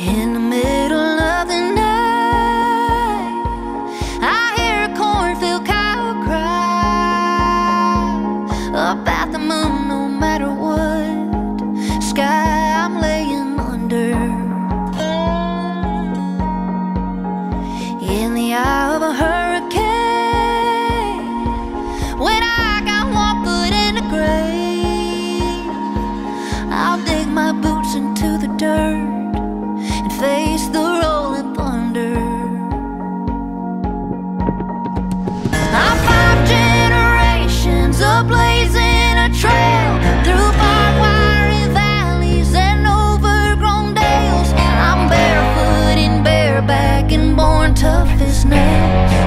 in the middle. born tough as nails.